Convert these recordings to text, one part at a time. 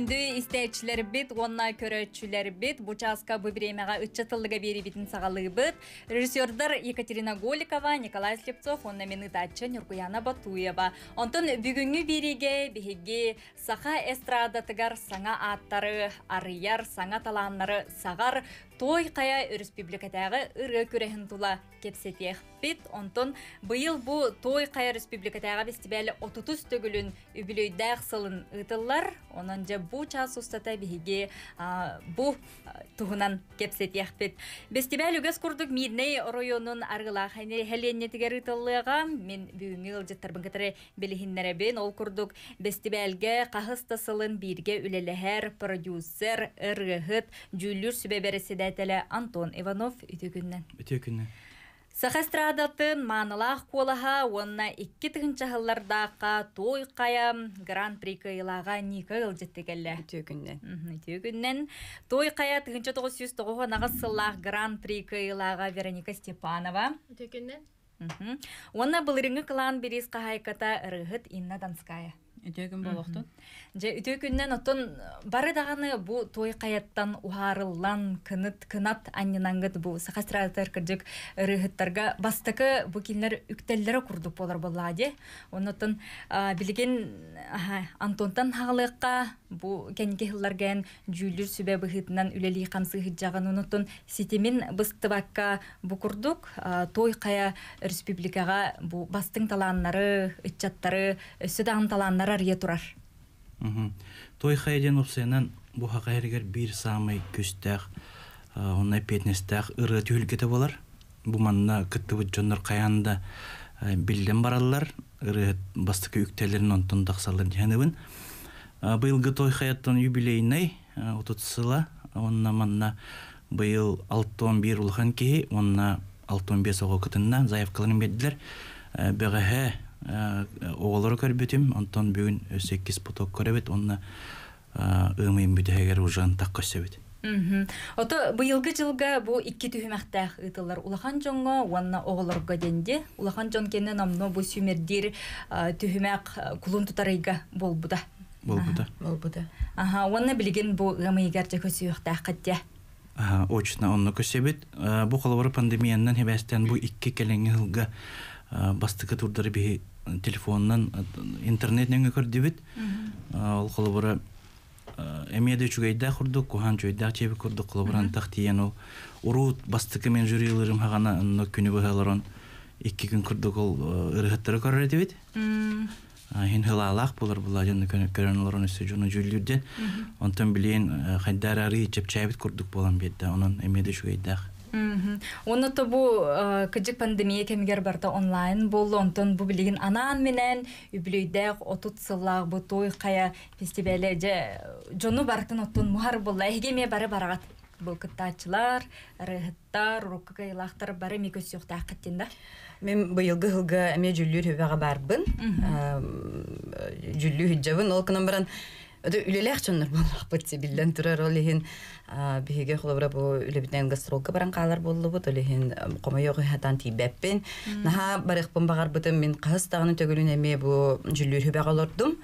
күндү истечилербит уонна көрөчүлербит бу чааска бу биремега ыччатылыга берибитин сагалыыбыт режиссердор екатерина голикова николай слепцов онна мен ытаачы нюргуяна батуева. Онтон бүгүнгү бириге биһиги саха эстрадатыгар саңа аттары арыяр саңа талааннары сагар той кая республикатагы ыры күрехин тула кепсетиэхпит онтон быйыл бу той кая республикатагы фестиваль отутус төгүлүн үбүлөйдээх сылын ытыллар онон же бу час устата биһиги бу туһунан кепсетиэхпит фестиваль үгэс курдук мидней районун аргылаах хеленнетигер ытыллыга мен бүгүнгү ылжыттарбын кытары билихиннеребин ол курдук фестивальге кахыста сылын бирге үлелехер продюсер ырыхыт жүүлүр сүбебересидетеле антон иванов үтүгүннен күні. Сахастрадатын маанылаах куолаха уонна икки тыгынча хыллардаакка той кая гран-при кыйлаага ника ылжеттигелле. Төкүннен. Төгүннен той кая тыгынча тогуз жүз тогуга нагас сыллаах гран-при кыйлаага Вероника Степанова. Төкүннен. Мгм. Уонна былырыңы кылаан бирис кахайката ырыхыт Инна Донская. Өтөгүн болуктун. Же үтө күннен отон бары даганы бу той каяттан ухарыллан кыныт кынат аннинангыт бу сахастратар кырдык ырыхыттарга бастакы бу кинлер үктеллере курдук болар боллади. Онотон билген Антонтан хаалыкка бу кенке хылларген жүлүр сүбе быхытынан үлели камсы хыджаган онотон ситимин быстыбакка бу курдук а, той кая республикага бу бастың талааннары, ытчаттары, өссөдаган талааннары ария турар. Той хайден упсайнан бу хакайригер бир самый күстәк, онна петнестәк ыры түлгете болар. Бу манна кыттыбы жоннор каянда билден бараллар, ыры бастыкы үктелерин онтон даксалар диханыбын. Быйылгы той хаяттан юбилейнай, отутсыла, онна манна быйыл 61 улхан ки, онна 65 ого кытынна заявкаларын бердилер. Бәгәһе оғалары көрбетім, онтон бүгін 8 поток көребет, онна ымайын бүтәгер ужан сөбет. Мгм. Ото быйылгы жылга бу икки түһүмәктәх ытылар улахан жоңго уанна денди. Улахан жон кулун болбуда. Бол бұда. Ол буда. Аха, уанна билген бу гамыйгар же көсүөхтәх катя. Очна онны көсебет. Бу қалабары пандемияннан хебәстен бу икки келеңі хылга бастықы турдары бі телефоннан интернетнен көрдебет. Ол қалабары эмеде чугайда курдук, кухан чугайда чеби курдук, тахтиян ол урут бастықы мен онны күні бұхаларон икки күн курдук ол ырыхаттары көрөр edebet. Хин хылалах булар була жаны көрөн олорун өсө жуну жүлдүрден. Онтон билен хайдарары чеп чайбит курдук болан бетте. Онун эмеде шугайдах. Мгм. Оны то бу а, кыжык пандемия кемигер барда онлайн болду. Онтон бу билген анан менен үбүлөйдәк отут сыллаг бу той кая фестивале же жону бартын оттон мухар болла. Эгеме бары барагат. Бу кыттачылар, рыхыттар, руккайлахтар бары микөс юктак кеттен да. Мен быйылгы хылга эме жүллүр хөбәгә барбын. Жүллү хүҗҗәбен ол кынан баран Öde ülelek çonlar bolmak bitse billen turar olehin bihiге холобра бу үлебитен гастролка баран калар болду бут олеhin кома йогы хатан тибеппин наха барыхпын багар бутым мен кыз тагын төгүлүн эме бу жүлүр хүбә галордум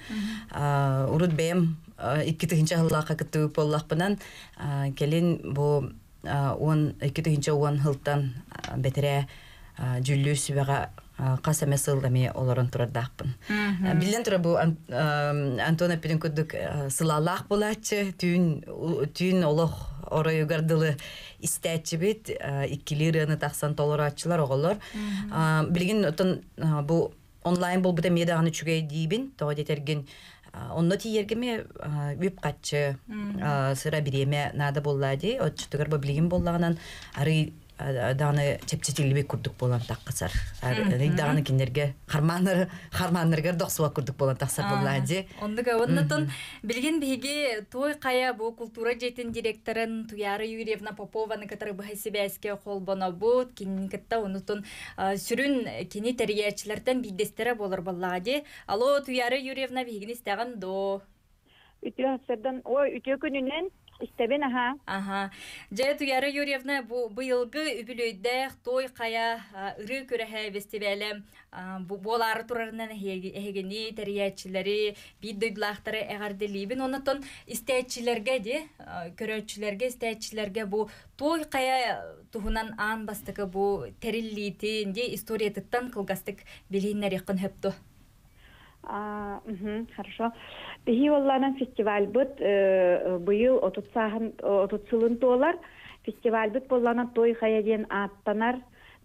урут бем икки тыгынча хыллака кытты боллакпынан келин бу он икки тыгынча он хылтан бетере жүлүр сүбәгә кас эме сылдами олорон турардакпын билен тура бу антон аппидин кудук сылалаах булачы түйүн түйүн олох оройугардылы истәчи бит иккили рыаны тахсан толорачылар оголор билген отон бу онлайн бол бута медаганы чүгей дийбин тоо детерген онно тиергеме үп катчы сыра биреме нада боллади отчутугар бу билген боллаганан ары даны чепчетилбек курдук болан таккасар даны кинерге харманыр харманыргар доксуа курдук болан таксар боллади Ондыга оннотон билген биги той кая бу культура жетин директорын Туяра Юрьевна Попованы катары бахасибәске холбоно бут кинникетта онутон сүрүн кини тәрбиячиләрдән бидестере болар баллади. Алло Туяра Юрьевна бигин истәгән до. Сырдан ой үтө күнүнен Истебин аха. Ага. Жая Туяра Юрьевна бу быйылгы үбүлөйдэх той кая ыры көрәһә фестивале а, бу болары турарынан эхегени териячилери бит дойдлахтары эгарделибин онотон истәчиләргә ди а, көрәчиләргә истәчиләргә бу той кая туһунан ан бастыкы бу териллитин ди история тыттан кылгастык билиннәр якын. Хорошо. Бихи олланан фестиваль быт быйыл отут саһын отут сылын толар. Фестиваль быт болланан той хаяден аттанар.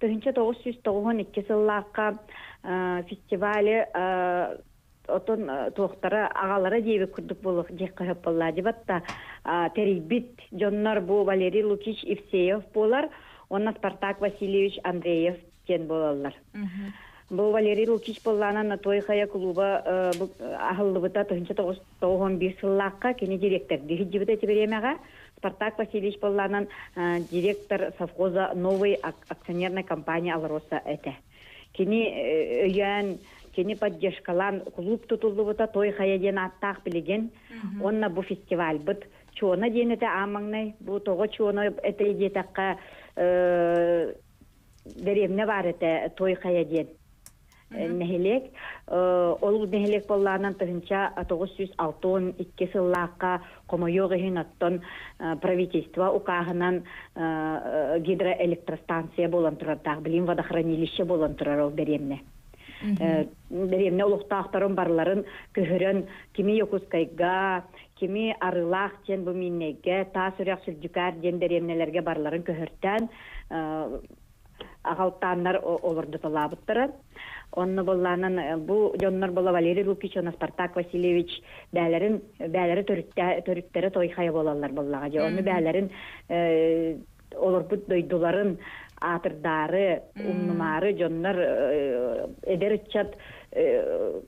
Тыгынча 992 сыллакка э, фестивале э, отон э, туохтара агалара дейби курдук болук жекка хөп болла дебатта терибит жоннор бу Валерий Лукич Евсеев болар. Онна Спартак Васильевич Андреев кен болалар. Бұл Валерий боллана на той хая клуба ахыллыбыта тыгынча тоғын бир сыллаққа кені директор дихиджибыта тиберемеға Спартак Васильевич болланан директор совхоза новый ак- акционерная компания Алроса эте. Кені өйән кені поддержкалан клуб тутуллыбыта той хая ден аттақ билеген. Онна бу фестиваль быт чуона ден эте амаңнай бу тоғы чуона эте детаққа беремне бар эте той хая ден. Нехелек ол нехелек боллаанан тыгынча тогуз жүз алтын икки сыллаакка иһин оттон э, правительство укааһынан э, гидроэлектростанция болан турардаах билим водохранилище болан турар ол беремне. Э, беремне улуктаахтарын барларын көһөрөн кими йокускайга кими арылаах тен бу миннеге таа сүряк сүлдүкаар ден беремнелерге барларын көһөртөн э, агалтааннар олорду талаабыттара онно болланан э, бу жоннор бола Валерий Лукич ona Спартак Васильевич бәләрен бәләре төрүттәре тойхая болалар боллага. Же оны бәләрен э, олор бут дойдуларын атырдары умнумары жоннор э, эдер чат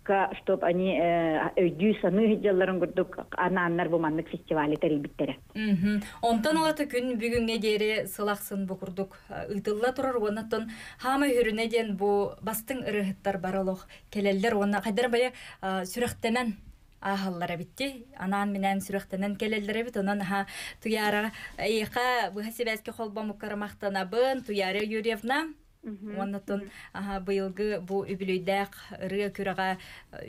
ка чтоб они өйдүү саны хиджаларын курдук анааннар бу маннык фестивале терилбиттере Мгм. Онтон олаты күн бүгүнгө дери сылаксын бу курдук ыйтылла турар онотон хама хүрүнө ден бу бастың ырыхыттар баралох келеллер онна кайдар бая сүрөктенен ахаллара битти анаан менен сүрөктенен келеллер бит онон ха туяра ыйка бу хасибэске холбаму карамактанабын туяра юрьевна Оннотон быйылгы бу үбүлүйдәк ыры күрәгә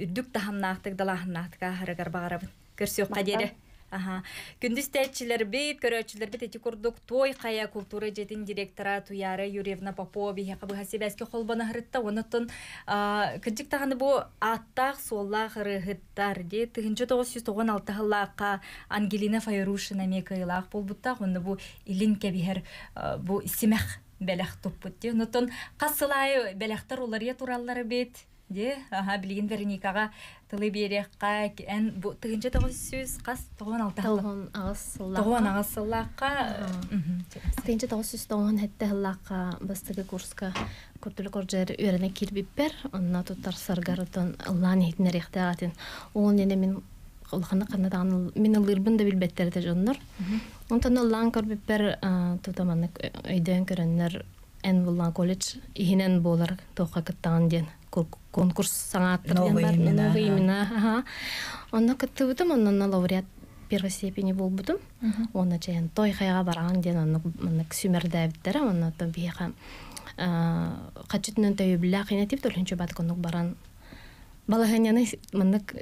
үдүк таханнаактык далаханнаактыка харагар багарабын. Көрсөк кадере. Аха. Күндүз тәчилер бит, көрөчүлөр бит эти курдук той кая культура жетин директора Туяра Юрьевна Попова хакы бу хасибәске холбана хырытта онотон кыжык таганы бу аттак солла хырыхыттар де 1996 хыллакка Ангелина Файрушина мекайлак болбутта онны бу илин кебихер бу симех бәләх туппут де. Онотон кассылай бәләхтар улария тураллары бит. Де, аха, билген Вероникаға тылы берекқа, ән бу тыгынча сүз қас сүз курска күртілі көржер үйрәне кирбиппер, онна туттар саргарытын ыллан хитнер ихтиятын. Ол нене мен канадан мен ылырбын да билбеттерде жоннор. Онтан ыллан көрбиппер тутаманнык өйдөн көрөннөр эн буллан колледж ихинен болар тоқа кыттаган ден кон- конкурс саңааттыр ден бар. Новый имена. Онна кыттыбытым, онна лауреат первой степени болбутум. Оны той хайга барган ден онны сүмердәбиттер, онны то биха качытнын төйү билла кыйна тип төлүнчү бат конук баран Балаһаняны мынык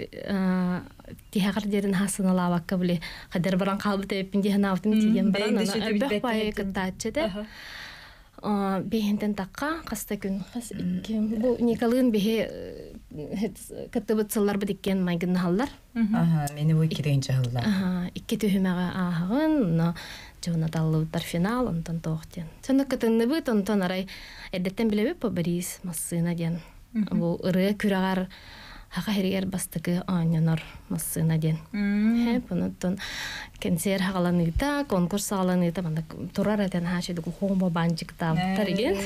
тиһагар дерин хасына лавакка биле кадер баран калбы тепин диһна автым тиген баран бэх билбеттер бай этин. кыттачыды бехинтен такка каста күн. Икки бу никалын бехе кыттыбыт сыллар биткен майгын халлар. Ага, мені бу икидегинче хылла. Ага, икки төһүмәгә аһагын, но жона таллыбыттар финал, онтон тоохтен. Сөнө кытынны бит, онтон арай по Борис массына ден. Бу ыры күрәгәр хака херигер бастыгы анянар массына ден. Хеп, онтон кенсер хагаланыта, конкурс хагаланыта, банда турар этен хашиды хомо банчик таптар ген.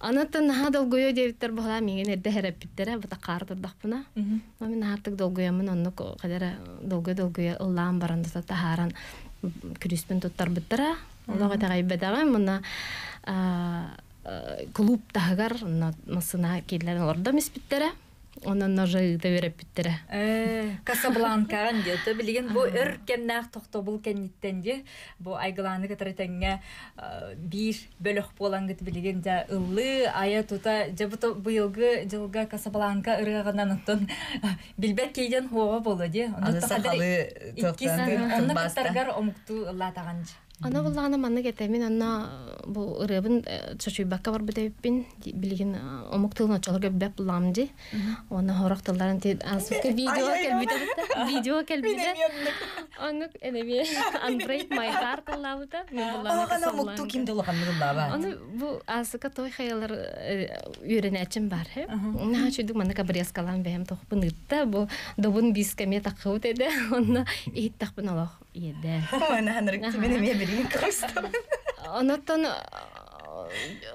Анаттан наха долгойо дебиттер бахла миген эрде хереппиттере бата каар турдакпына. Но мен нахартык долгоямын онну кадера долгой долгой ыллаан баранда та тахаран күрүспен туттар биттера. Олога тагай бедага мына а, а, клуб тагар на масына келлерин орда миспиттере. онон ножыыта береппиттере Э, Касабланкаган диэте билигин бу өр кеннах тохтобул кенниттен ди бу айгыланы катарытаңга бир бөлөх болан гыт билигин да ыллы ая тута жабыто быйылгы жылга Касабланка ырыганан оттон билбек кейден хуога болу ди Аны сахалы тоқтан онна баста. каттаргар омукту ыллатаган Ана буллагана манна кете мен анна бу ырыбын чочуйбакка бар битеппин билигин омуктылын очолорга беп булам ди. Она хорактыларын те асыка видео келбите видео келбите. Аны энеме Unbreak My Heart аллабыта мен буллагана Ағана мұқту кимді олағанны бұллаба. Аны бу асыка той хаялар үйренәчим бар хе. На чуду манна кабрескалан бем тохпын итта бу добун бискаме такыут эде. Онна ит такпын алах еде. Мана ханырык тимене ме кырыстым. Онотон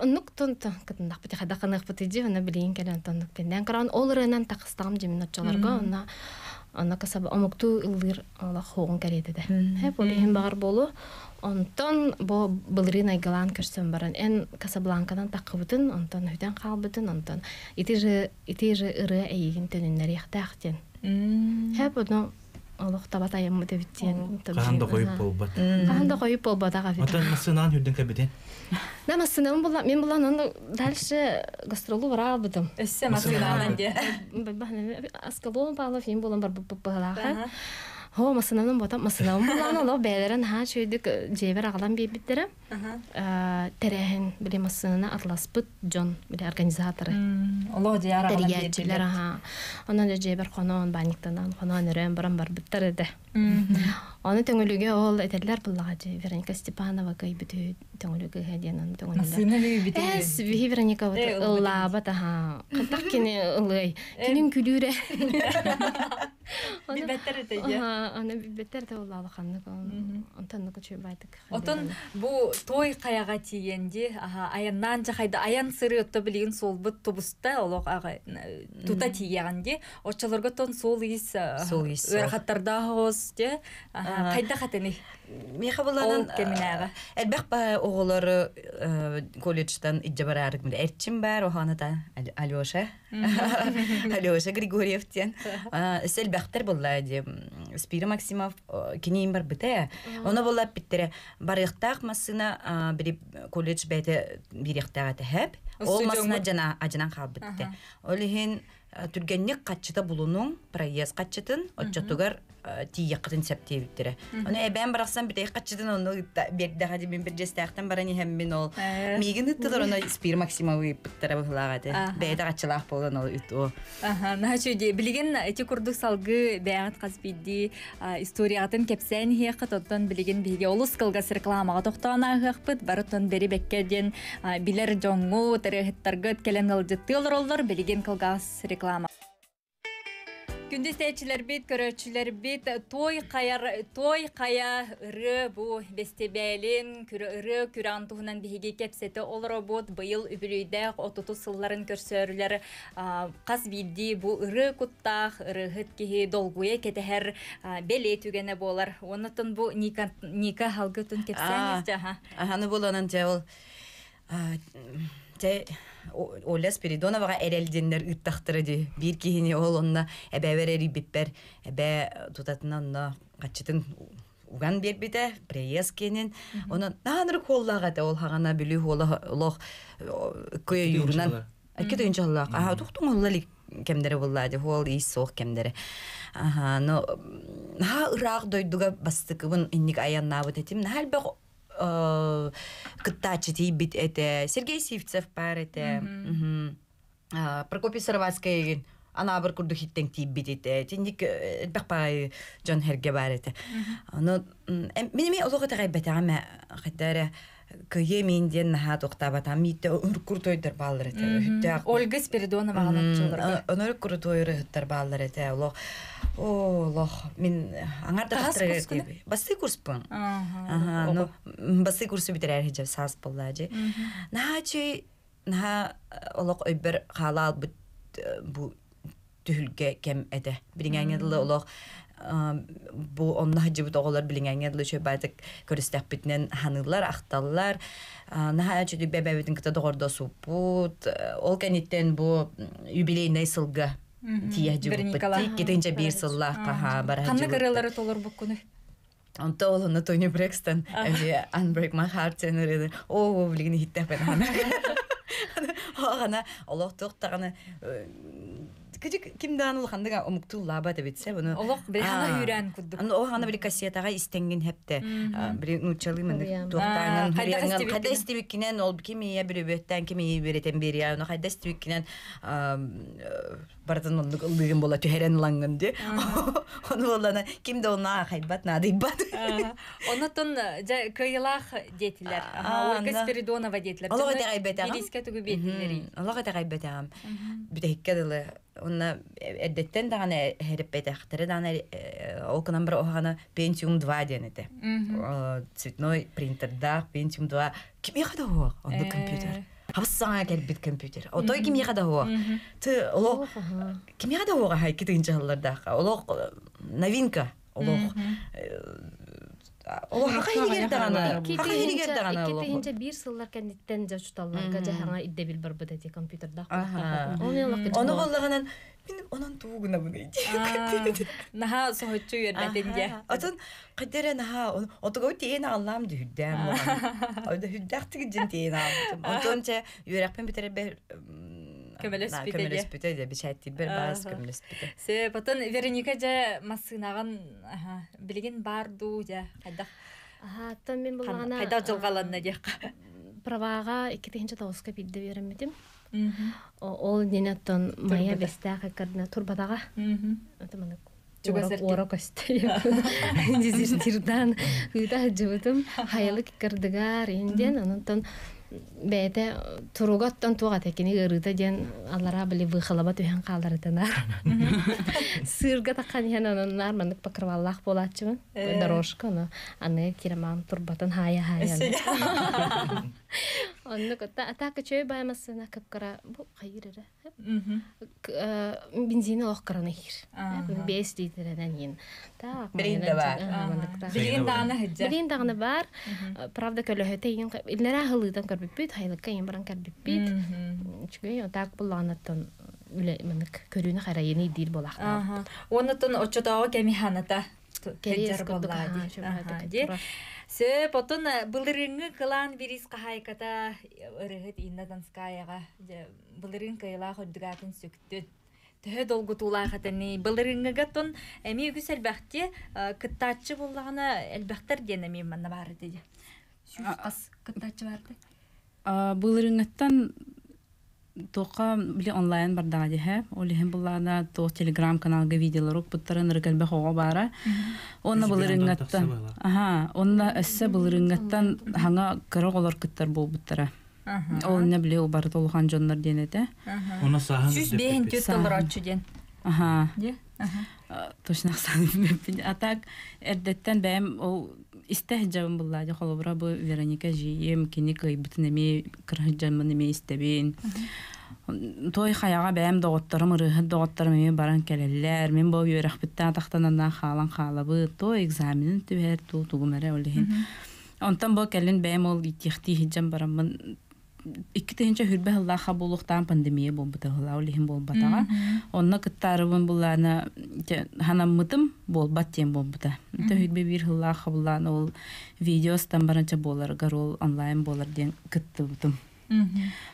онук тонто кытындак бити хада кынык бити жи она билин келен тондук пенден кран ол рынан такыстам жимин очолорго она она касаба омукту ылдыр ала хоон кереде де хе болин багар болу онтон бо былрин айгалан көрсөм баран. Эн касабланкадан такыбытын онтон хүден калбытын онтон. Итиже итиже ыры эйигин төнүннөр яхтаахтен хе бону олох табатайым дебиттен Каһанда койуп болбат. Каханда койуп болбадага бит Ата масынан хүрден кабитен. Намасына мен була мен була ну дальше гастролу вара бутым. өссө машинадан ди Аскалон бала фильм булан бар Ho masananın bota masananın bulan ola beylerin ha çöydük ceber ağlan bir bitleri. Terehen bile masanana atlas bit John bile organizatörü. Ola diyar ağlan bir bitleri. ha. Ondan da ceber konon baniktadan konon ören baran bar bitleri. Оны төңөлүгө ол этерлер буллага же Вероника Степанова кай бүтү төңөлүгө хеден аны төңөлүгө. Масына бибите Эс ви Вероника вот Э, ыллаба таха. Кытак кини ылый. Кинин күлүрэ. бибеттер эте Ага, аны беттер де ыллалы ханны. Онтан көчү байтык. Отон бу той каяга тигенди, аха аяннан жахайда аян сыры отто билигин солбут тубуста олог ага э, тута тигенди. Очолорго тон сол ис Сол ис, сол. өрахаттарда Аха кайда хатыны. Меха буланан Ол кеминага. Элбек ба оголор колледжтан иджабарарык мында эрчим бар оханада Алёша. Алёша Григорьевтен. Селбектер булла ди Спира Максимов кинейин бар бите. Оны булла биттере барыктак масына бир колледж бете биректага тәһәп. Ол жоңгут. жана ажынан калбытты. Олихин түргенник каччыта булунуң проезд каччытын отчотугар тияккытын септебиттере. Оны эбен бараксан битей каччытын оны бердага мен бир жестактан барани хеммин ол. Э. Мигин ыттылар оны Спир Максимовый биттера быхлагаты. Аха. Бейда качылах болдан ол үт о. Аха, начу де билигин эти курдук салгы бәгат казбиди историятын кепсән хиякы тоттон билигин биге олус кылгас рекламага токтоона хыкпыт барытон бери беккеден билер жоңгу терехеттаргыт келен ылжыттылар оллар билигин кылгас реклама Күндіз тәчілер бит, көрөчілер бит, той қаяр, той қая ыры бу бестебәлін, күрі ыры күран туһунан биһиги кепсеті ол робот быйыл үбүлүйдә отуту сылларын көрсөрүлөр қас бидди бу ыры куттах, ыры хыт киһи долгуя кетеһер беле түгене болар. Онытын бу ника ника халгытын кепсәнес жаха. Аханы боланан же ол те Оля Спиридоновага эрелденнер ыттактыры ди. Бир кихини ол онна эбе берери биппер, эбе тутатына онна качытын уган бербите, преес кенин. Оны наныр коллага да ол хагана билүү хола олох көй юрунан. Аки тойынчаллак. Аха, тухтун оллали кемдере булла ди. Хол ис соох кемдере. Аха, но ха ырак дойдуга бастыкыбын инник аяннабыт этим. Халбе кыттачы бит эте Сергей Сивцев бар эте мгм. А, Прокопий Сарватская еген ана бір күрді хиттен тииббит эте тиндик бакпай Джон Херге бар эте аны менеме олого тагай бетагаме хаттара көе менден наха токтабата митте үркүр тойдор баллар эте хүттак Ольга Спиридонова ганатчылар. Онор курутойры хыттар баллар эте олох олох мен аңарда Тагас хаттар курс кыны? басты курспун Аха. Ага, ну, м, басы курсы битерер хиджа сас боллажы. Наха чи, наха олок өйбір хала албыт э, бу түхілге кем эте. Билиңәңе дылы олок бу онна хаджы бут оголар билиңәңе дылы чөй байтык көрістәк битнен ханылар, ақталлар. Наха чи ди бебе битин кыта догорда супут. Ол кәниттен бу м, юбилейный сылга тия Бир жубут Николай. кетенче бир сыллах каха бара Ханны жубут. кырылары толор буккуну. Онто ол оны Тони Брекстон эми Unbreak My Heart тенер о билген хиттеп бен хана. Хана Аллах токтаганы Кичик кимдан ул хандыга омуктул лаба да битсе буну. Олох бир хана Аа. үйрән курдук. Аны о хана бир кассетага истенген хепте. Бир нучалы мен Хуриям. токтаган Аа, кайда истебиккенен? кайда истебиккенен ол кими я бир бөттен кими беретен бер я. Аны кайда истебиккенен бартын ондук ылдыгын бола түһәрен лангын ди. Оны болана кимде она хайбат нады бат. Онотон жа кыйлах детилер. Аа, Ольга анда. Спиридонова детилер. Олого тагай бетагам. Ириске түгү бетилери. Аллага тагай бетагам. Бите хиккадылы. Онна эддеттен дагана хереп бетахтары дагана окунан бир охана Pentium 2 денете. Цветной принтерда Pentium 2. Ким яхада хуак? Онда Э. Компьютер. Хавсаңа келбит компьютер. Отой ким яхада хуак? Ты олог ким яхада хуак хай китин жаһалларда. Олог новинка. Олог Олог хака хиригер дагана. Хака хиригер дагана олог. Икки бир сыллар кәнниттен жа чуталларга жаһаңа идде бил бар быда ти компьютерда. Аха. Оны лак Оны боллаганан мен онан тугуна буны. Наха сохотчу юрбетинде. Атын кадере наха отого тиен аллам дүддәм. Ойда хүддәхтиг жин тиен алдым. Онтонча юракпен битере бер Көмелес бите де. Көмелес бите де бичайти бер бас Аха. көмелес бите. Се потон Вероника жа масынаган аха, билген барду жа кайда Аха, тан мен булгана кайда жылгаланна же. правага икки тегенче тоғызга бидде беремедим. Мгм. Ол денеттон мая Турбада. бестага кадна турбадага. Мгм. Это мана Чугасерки. Ора косты. Дизиртирдан кыта жыбытым хаялы кикырдыгар инден онтон бәйте туругаттан туга текини ырыта ден аллара били выхалаба түһен калдырытынар. Сырга таккан ян оннар мандык покрываллах болачымын. Дорожка но аны кираман турбатын хая хая. Онны кытта атака чөй баймасына кыпкара бу хайырыра. Мгм. бензин охкараны хир. Ага. Бес литренен ен. Так. Бірінде бар. Билген дагана хыджа. Билин даганы бар. Правда көлөһөтө ен илнера хылыдан көрбүппүт, хайлыкка ен баран көрбүппүт. Мгм. Чүгө так булланаттан үле мынык көрүүнү карайыны дир болак. Ага. Онотон очотого кемиханата. Керес Кеджер курдук, болла ага, ди. чөбөтө Ага, кеп ди. тура. Сө потон былырыңы кылан бирис кахайката ырыгыт иннаданскаяга былырың кайла ходдугатын сөктүт. Төһө долгу тулаахатаны былырыңыга тон эми үгүс элбахти кыттаачы буллагана элбахтар диэн эми манна бары диди. Сүс кыттаачы барды. Былырыңаттан тоқа биле онлайн бардага дихе. Олихин буллана то телеграм каналга видеолар буттарын ыргалбе хого бара. Онна Үз бирен былырыңаттан. тахса байла. Аха, онна эссе былырыңаттан хаңа кыры олар кыттар бул буттара. Ол не биле ол бары толухан жоннор денете. Оны саһын Сүс бehen төт доллар ачы диэн. Аха. Ди. Точно саным. А так эрдеттен бәм ол исте жабын булла жа холобра бу Вероника жием кини кый бутын эми истебин. Той хаяга бәм доготтарым ырыһы доготтарым эми баран келеллер. Мен бу юрах биттен тахтанан халан халабы той экзаменин түбәр ту тугумара олихин. Онтан бу келин бәм ол итихти хиджам барамын икки тегенче хүрбе хыллаха булуктан пандемия болбута хыла олихин болбатага. Онна кыттарыбын буллана ханаммытым болбат тем болбута. Та хүрбе бир хыллаха буллана ол видеостан баранча болар гарол онлайн болар ден кыттыбытым.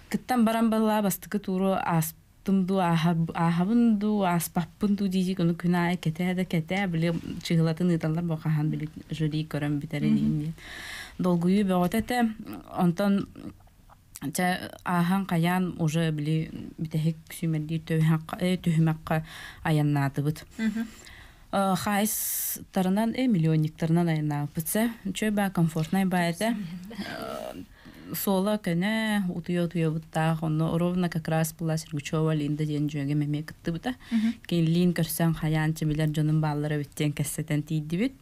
Кыттан баран балла бастыкы туру аспымду ахабынду аспаппынду дийди кону күнай кете да кете биле чыгылатын ыталлар бакахан биле жюри көрөм битерин инде. Долгую бөгөтете онтон Ча ахан каян уже били битехик сүмерди төһмәккә аяннатыбыт. Хайс тарынан э миллионниктарынан аянна битсе, чөй ба комфортнай ба это. Сола кene утуя утуя бутта, онно ровно как раз была Сергучева Линда ден жөге меме кытты бута. Кен лин көрсәң хаян чебилер жонун баллары биттен кәссетен тийди бит.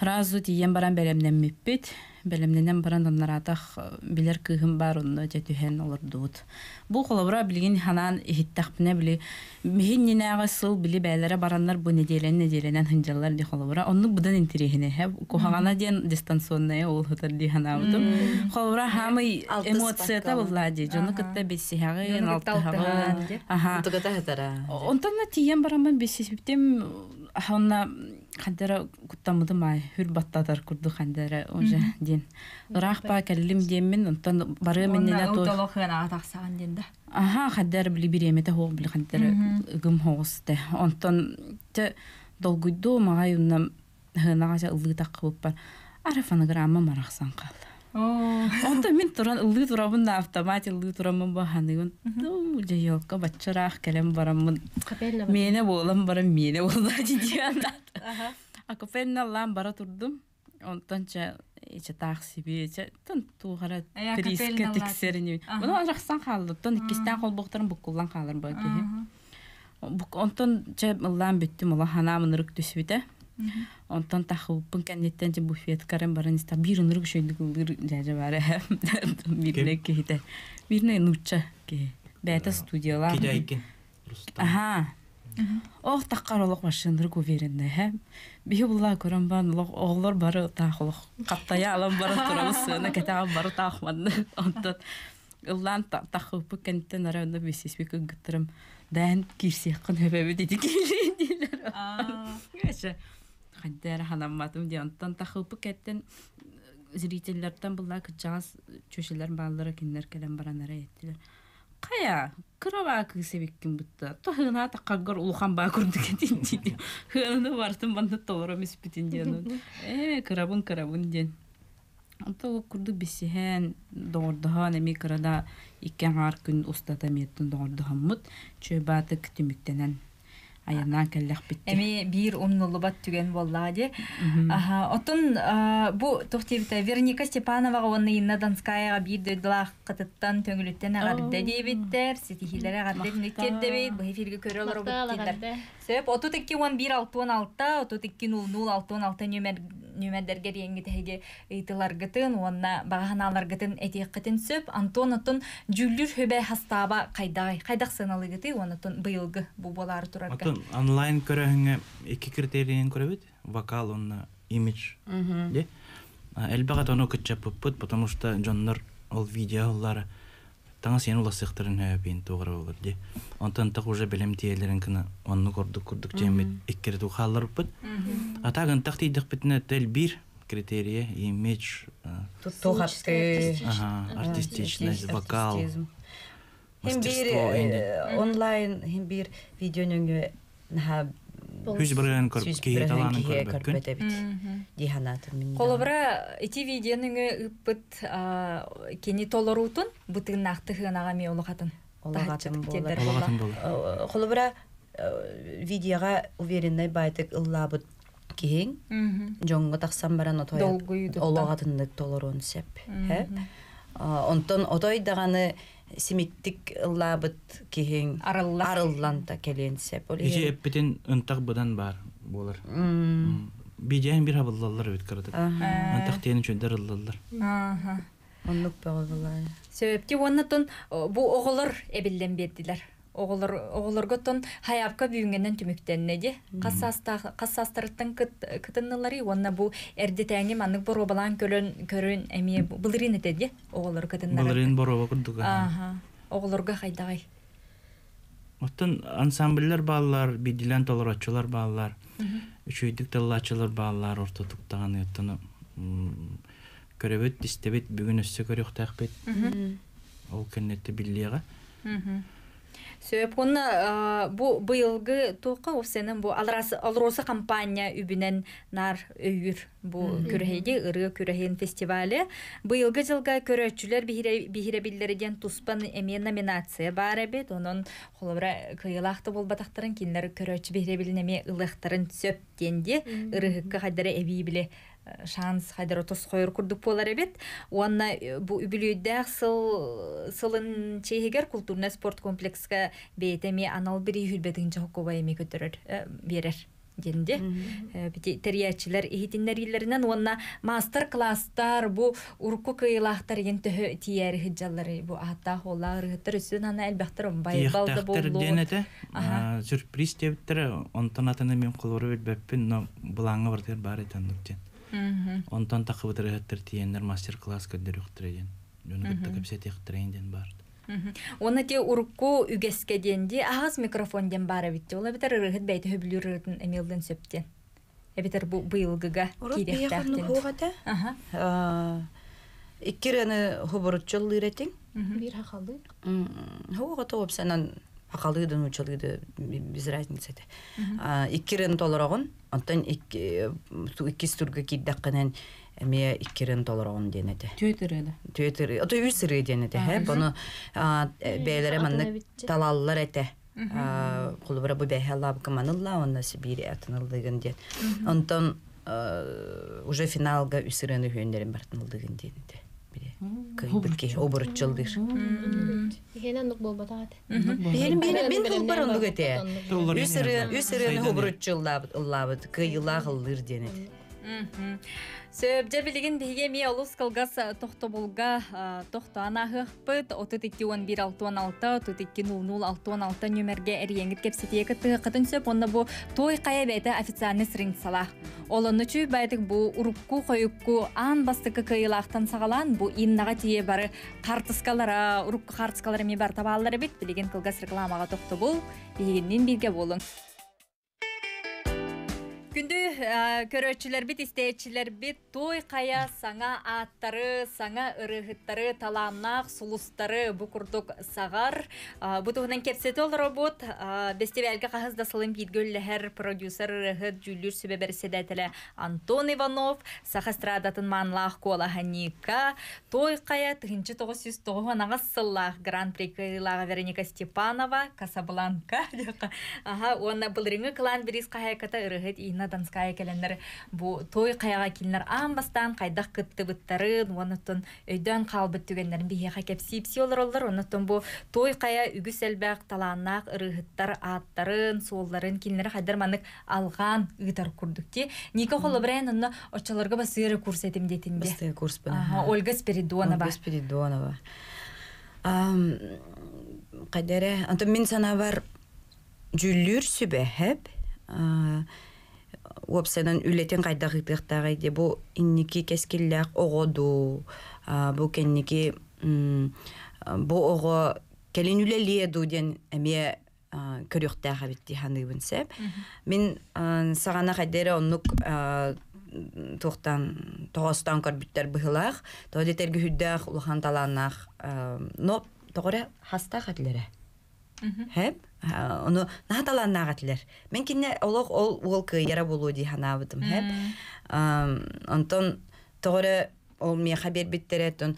Разу тиен баран беремнен миппит. бэлемненен баран оннаратах билер кыыхым бар онно жетүһен олордуут бу холобура билигин ханан ихиттахпыне били михин нинааға сыл били бээлере бараннар бу неделен неделенен хынжаллар ди холобура онну будан интерехине хэ кухагана диен дистанционная ол хытар ди ханаабытым холобура хамый Алты эмоцията спаккала. булла ди жону кытта бессиһагын Жону кытта алтыһагын, алтыһагын ди. аха Тугата хатара. Онтонна тиен барамын бесесиптем ханна хандера куттамыды май хүр баттатар курду хандера уже дин. Ырах па келлим диеммин онтон бары меннене то. утолохына тахсаган динде Аха хандер били биремете хог били хандера гым хогсте. Онтон те долгуйду магай унна хынага ылы такып Арафанаграмма марахсан калды. Онта мен туран ылы турабын да автомат ылы турамын баханын. Ну, жайылка баччарақ келем барамын. Мені болам бара мені болда дидиан. Акапенна лам бара турдум. Онтон ча иче таксиби ча тон тугара Ая, триске капельна тексерини. Буну жаксан калды. Тон икистен кол боктарын букуллан калыр ба кеһи. Онтон ча лам биттим ола ханамын рык. Онтон тахыппын кәннеттен же буфет карен баран иста бир нырык шөйдүк ылыр жажа бары. Бирне кехите. Бирне нуча ке. Бәтә студиялар. Кидайкен. Рустам. Ага. Ох таққар олық машиндар көверінді, хә? Бихи бұлла көрін бан, оғылар бары тақылық. Қаптая алам бары тұрамыз сыны, кәтіға бары тақманды. Онтан, ұллан тақылпы кәнттен арауында бесеспек үгіттірім. Дән хөбәбі деді келейін дейлер. Гәші. Хаддер ханамматым де, онтан тақылпы кәттен зрительлерден бұлла күтжағыз чөшелер баллары кендер кәлем баранара еттілер. Кая, кырава кысебеккин бутта. То хына таккагар улухан ба күрдүк дин диди. Хына бартын банда толора миспитин ден. Э, кырабын кырабын ден. Anta kurdu bisihen doğurdahan emi kırada ikken har gün ustata miyetten doğurdahan mut. Çöbatı kütümüktenen ayandan kellek bitti. эми бир умнулубат түген боллаади аха отун бу тухтибите верника степановага онны инна донскаяга бир дөйдылаах кытыттан төңүлүттен агарды дейбиттер ситихилere агарды нүккердебейт бу эфирге көрө олорбуттилер Сөп, отут икки он бир алтуон алта, отут икки нул нул алтуон алта нөмер нөмердерге реңги теге ыйтыларгытын, онна баганаларгытын этиеккытын сөп, Антон отун жүллүр хөбе хастаба кайдай, кайдак сыналыгыты, онотун быйылгы бу болары турарга. Атын онлайн көрөһүңө эки критерийин көрөбүт. Вокал, онна имидж. Де. Элбагат оно кытчаппыт, потому что жоннор ол видеолар таңа сен уласыктырын хөбин тугра болор де. Онтан так уже белем тиелерин кына онну көрдүк көрдүк жемет иккер тухалларпыт. Атагын так тийдик битне тел бир критерия имидж, а, артистичность, вокал, мастерство э, онлайн хим бир видеонүнгө наха Хүз бирен көрүп кии таланын көрбөккүн. көрбөтөбүт. Диханаты мин. Колобра ити видеоныңы ыппыт а, кени толорутун, бутын нақтығынага ме олығатын. Олагатын болар. Олагатын болар. Холобра видеога уверенный байтык ыллабыт киһиң. Жоңго таксан баран отой. Долгуйдуктан. Олагатындык толорун сеп. А, Онтон отой даганы симиттик ыллабыт киһиң. Арылла. Арылланта келен сеп. Иһин. эппитин ынтак быдан бар болар. Бидян бир хабыллалар өт кырдык. Тени чөндөр ыллалар. Аха. Оннук. Себепти оннотон бу оголор эбиллен бердилер. Оголор оголорго тон хаяпка бүйүнгенден түмүктенне ди. Кассаста кассастырыттан кыт кытыннылары онна бу эрдетеңи маннык боро балан көлөн көрөн эми былырын этеди оголор кытыннары. Буларын бороба курдук. Аха. Оголорго хайдагай. Оттон ансамбльлер баллар, бидилен толорочулар баллар. Үчөйдүк таллачылар баллар ортотуктаган оттон көрөбөт дистебет бүгүн өссө көрөктак бет. Ол кеннетте биллига. Сөп онна бу быйылгы тока офсенин бу алрасы алросы компания үбүнен нар өйүр бу күрһеди ыры күрһен фестивале быйылгы жылга көрөчүлөр бихире бихире биллериден туспан эме номинация бар эбит онун холобра кыйлакты болбатактарын киндер көрөчү бихире билин эме ылыктарын сөптенди ырыхыкка хайдара эби биле э, шанс хайдара тос койор курдук болар эбит. Уанна э, бу үбүлүйдәк сыл сылын чейгер культурный спорт комплекске бейтеме анал бири хүлбетин жоккоба эми көтөрөр э, берер денде бити терьячилер ихитиннерилеринен онна мастер класстар бу урку кыйлахтар ген төһө тиер хиджалары бу ата холла рыгыттар үсүн ана элбахтар бай балда болду денете сюрприз теbittер онтон атына мен колору билбеппин но булаңга бартыр бар Мгм. Онтон такыбытыр ыттыр тиеннер мастер класс көдөрүктөр эден жуну гытта кепсетехтеренден бар. Оны те урку үгеске денди агас микрофон ден бара битти. Ола битер рыгыт бәйте хөблүрүтүн эмилден сөптен. Эбитер бу быйылгыга хугата. Ага. Иккираны хубурутчул иретин. бир хакалды Хуга топ санан акалыйдын учалыйды без разница эте. Иккирен толорогон, онтон икки икки стурга киддакканан эме иккирен толорогон денете. Түйетіреді. Түйетер, ото үс сыры денете, хэ, бону бейлере атына манны битче. талаллар эте. Кулубара бу бэхэллаб каманылла, онна Сибири атынылдыгын ден. Онтон а, уже финалга үсірені хүйендерін бартынылдыгын денете. Бире, кыйбыкки, обурутчылдыр. Ихенен нук болбатаат. Бейін, бейін, бейін хыл бар ондуг эте. Толлар Үсірен, енер, үсірен сайдан обурутчыллабыт, ыллабыт, кыйыла кылдыр денете. Сөбжә билеген биге ми олус кылгас тохто булга тохто анахыппыт 32-11-66 32-00-66 нөмерге эрияңгит кепсетиеке тыгытын сөп онна бу той кая бәйті официальный сринг сала. Олонны чүй бәйтік бу урукку койукку ан кыйлақтан сағалан бу иннага тие бары картыскалара, урукку картыскалара ми бар табаллары бит кылгас бирге болуң. Күндү көрөчүлөр бит, истеечилер бит, той кая саңа аттары, саңа ырыгыттары, таламнак, сулустары, букурдук сагар. Бутугунан кепсети олар бут, бестебелге кахызда сылым бидгөлләһәр продюсер ырыгыт жүлүр сүбебер седәтеле Антон Иванов, сахастрадатын манлах кола ханика, той кая тыгынчы 909 нагас сыллах гран-при кыйлага Вероника Степанова, Касабланка. Ага, онна былрыңы клан бирис кахайката ырыгыт Инна Донская келеннер бу той каяга килнер амбастан кайдак кытты быттарын, онутун өйдөн калбыт түгеннерин бихеха кепсипси олар олар, онутун бу той кая үгүс элбек таланнак ырыгыттар аттарын, суолларын килнер хайдар манык алган ыгытар курдукти. Ника холо брен онно очолорга басыры курс этим детинде. Курс Ольга Спиридонова. Ольга Спиридонова. Кадере, антон мен сана бар жүллүр Уопсанан үлетен кайдак ытыктагы де бу инники кескиллак огоду, бу кенники бу ого келин үлелие дуден эме көрөктага битти ханыбын сеп. Мен а, сагана кадере оннук а, туқтан тоғостан көрбүттер быһылаах тоодетерги хүддээх улахан талааннаах но тоҕоре хаста хатилере хэп? Ону наха талааннаагатилер мен кинне олох ол уол кыйяра болуу ди ханаабытым хэп онтон тоҕоре ол меха бербиттерет он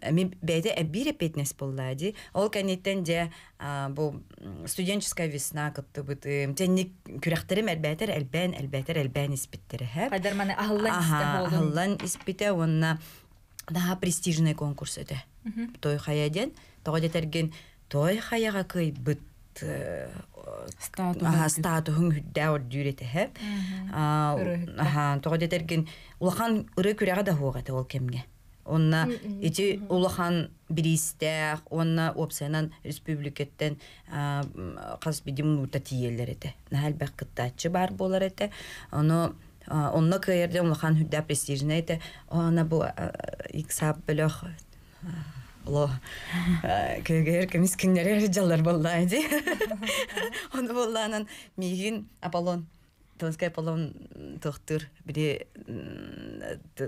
эми бэйде эббир эпетнес болла ди. Ол кенеттен же а, бу студенческая весна кыттыбытым тенник күрәхтерим элбәтер элбән элбәтер элбән испиттере хэп Хайдар маны ахыллан испите онна daha престижный конкурс эте. Той хаяден, тоҕодетерген той хаяга кый быт Стату. Аха, стату хүн хүддәүр дүүрете хэп. Аха, тоҕодетерген улахан ыры күрәгә дә хугата ол кемге. Онна ити улахан биристәх, онна опсенан республикаттан каз бидим эте. Нахал бак кыттачы бар болар эте. Оно а, онна кыйырда улахан хүддә престижный эте. Она бу иксап белөх Ло, көгер кемис күннәре жаллар болла иде. Оны болланан мигин Аполлон Тонскай Аполлон доктор бире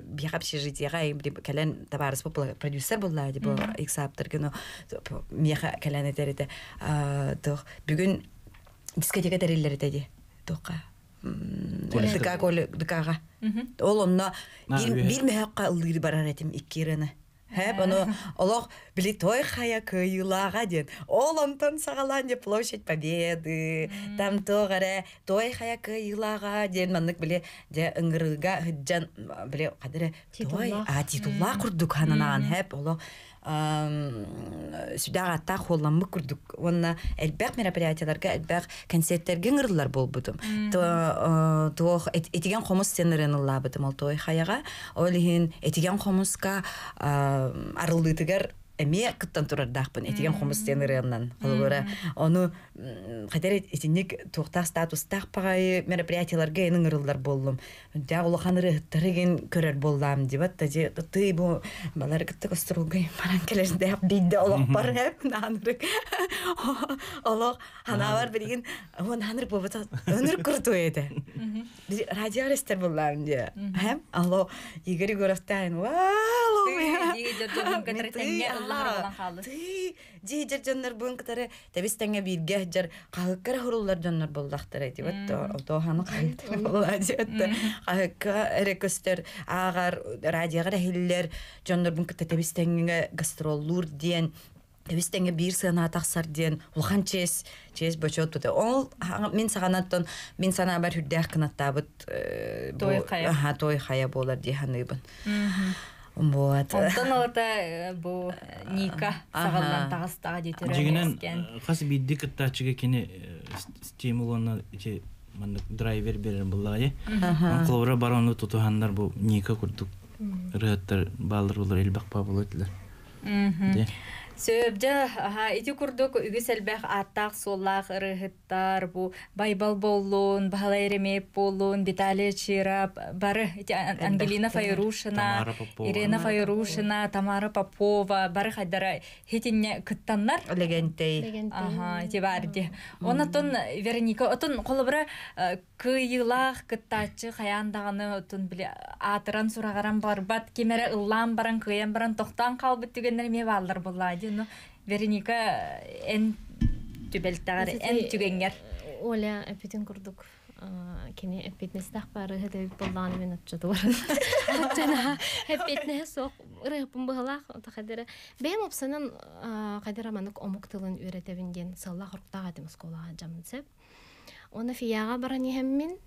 бихап общежитиега бире кален табарыс бу продюсер болла иде бу иксаптыр гено миха кален этерите. Тох бүгүн дискотека териллер. Дыка колы дыкага. Ол онна бир мэхакка ылдыр барар этим иккирene. Хэп, оно олох били той хая кыйлага ден. Ол онтон сагалан де площадь Победы. Там тогаре той хая кыйлага ден маннык били де ыңгырыга хыджан били кадере той а титулла курдук хананаган хэп олох сүдәг атта холламмы күрдүк онна элбәк мероприятияларга элбәк концерттерге ыңырлар болбутум туох этиген хомус сценарын ыллаабытым ол той хаяга ол иһин этиген хомуска арылдыытыгар эме кыттан турардахпын этиген хомус сценарынан холгора ону хадер этинник туктак статустак пагай мероприятияларга энин ырылдар боллум жа улаханыры тарыген көрөр боллам дибат та же ты бу балар кытты баран бидде олох бар наныры олох он курту эде радиолистер хем алло игорь горовтайн вау Дии жер жоннор буын кытары тебистеңе бирге жер кагыккара хуруллар жоннор болдактар эти вот тооханы кагыктар болла диотта кагыкка эрекөстөр агар радиогар эхиллер жоннор буын кыта тебистеңе гастроллур диен Тебистеңе бир сына тақсар диен улхан чес чес бочот туте ол мен саганаттан мен сана бар хүрдэх кынаттабыт Той хая. аха той хая болар диханыбын Вот. Онтон олата бу Ника сагаллан тагыстага детер жигинен хас бидди кыттачыга кини стимулона ити маннык драйвер берер буллага колора барону тутухандар бу ника курдук рыаттар балдар булар элбак ба болотилар Де. Сөбдө аха ити курдук үгүс элбэх аттак соллах ырыхыттар бу. Байбал боллун бахала эремеп боллун Виталия Чирап бары Ангелина Файрушина. Ирина Файрушина Тамара Попова бары хайдара хитинне кыттаннар. Легентей. Ага, ти барди. Онотон Вероника, отон колобра кыйылах кыттачы хаяндаганы отон биле атыран сурагаран барбат кемере ыллам баран кыян баран тохтан калбыт дегендер ме балдар буллади. Ну Вероника эн түбелтагар эн түгенгер. Оля эпитин курдук. Кини эпитнестах бары хәдә булланы мен атчыды бар. Атчана эпитне сок рыпым быгалак тахадыра. Бем опсанын кадыра манык омук тылын үйрәтәбинген салла хуртага дим сколага жамсеп. Оны фияга баран хеммин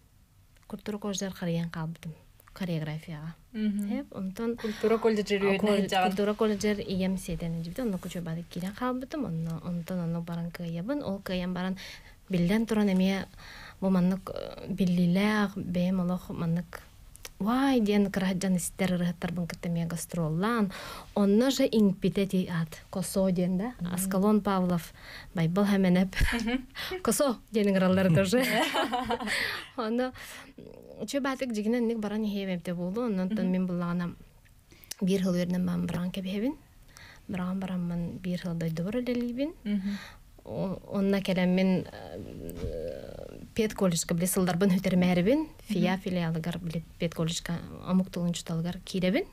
культура кождар харыян калбытым хореографияга. Хеп онтон Культура колледжери жаган. Культура колледжер ием седен жибде онно күчө бады кирен калбытым онно онтон онно баран кыябын ол кыян баран билден туран эме бу маннык биллилег бем олох маннык Вай, диэн кыраджан истер ырыхаттар бын кытта гастроллан. Онно же инпитети ат. Косо диэн да. Аскалон Павлов. Байбыл хәменеп. Косо диэн ыраллар тоже. Онно чө батык жигинен ник баран хебепте болду. Оннан мен буллагана бир хыл вернен ман баран кебебин. Баран баран ман бир хыл дойду бар элелибин. Онна келем мен пет колледжка биле сылдарбын хөтермәрбин. Фия филиалыгар биле пет колледжка амук тылын чуталгар киребин.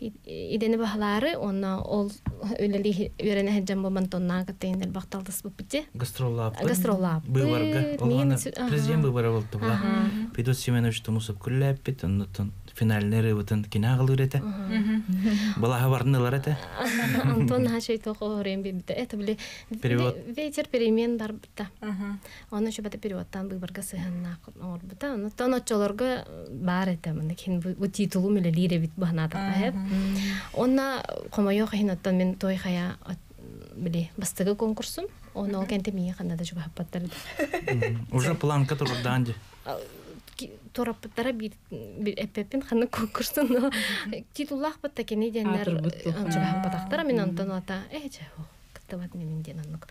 Идени бахлары онна ол өлели үйрене хеджам болман тонна катейндер бакталдыс бу бите. гастроллап Гастроллап. быварга Мен- олгана ага. президент выборы болду була Педос Семенович тумусуп күлләппит оннотон финальный рыбытын кинагыл үрете балаха барнылар эте Антон хашей тохо рем бите. Это биле Перевод. ветер перемен дар бита. Оны şu бата переводтан выборга сыханна ор бита. Оны тоночолорга бар эте мен кин бу титулу меле лире бит бахната хеп. Онна комойо хинаттан мен той хая биле бастыгы конкурсум. Оны ол кенте мие ханада жуга хаппаттар. уже планка турданди Тораппаттара бир эппепин ханы конкурсын но титуллах батта кене денер жуга хаппатактар мен антон ата э же кыттабат менин ден аннык.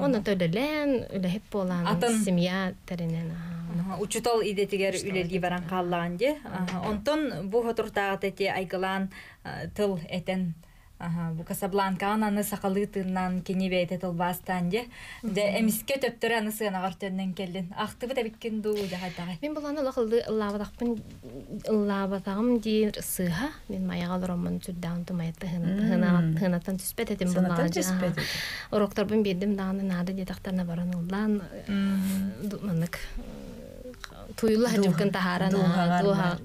Оны төлелен, үлехеп болан, Атын- семья теренен. Аха, Учутал идетигер үлели баран қаллаған де. Аха, Онтон бу хотуртағыт эти айгылан а, тыл этен Аха, бу Касабланка ананы сақалы тыннан кені бейте тыл бастан де. Де эмиске төптөрі аны сыянағар төннен келден. Ақтыбы да біткен ду жағайдағай. Мен буланы лахылды ыллабатакпын ыллабатагым дир сыха. Мен маяга лоромон түрдән тумайты хынатан түспет этим булмага. Уроктарбын бердим даганы нады детактарына баран улдан манык туйла жукын тахарана духа